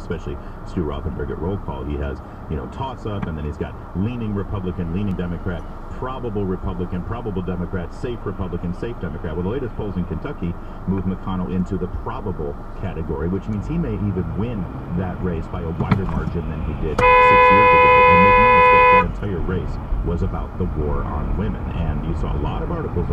especially Stu Rothenberg at roll call. He has, you know, toss up, and then he's got leaning Republican, leaning Democrat, probable Republican, probable Democrat, safe Republican, safe Democrat. Well, the latest polls in Kentucky move McConnell into the probable category, which means he may even win that race by a wider margin than he did six years ago. And make no mistake, that entire race was about the war on women. And you saw a lot of articles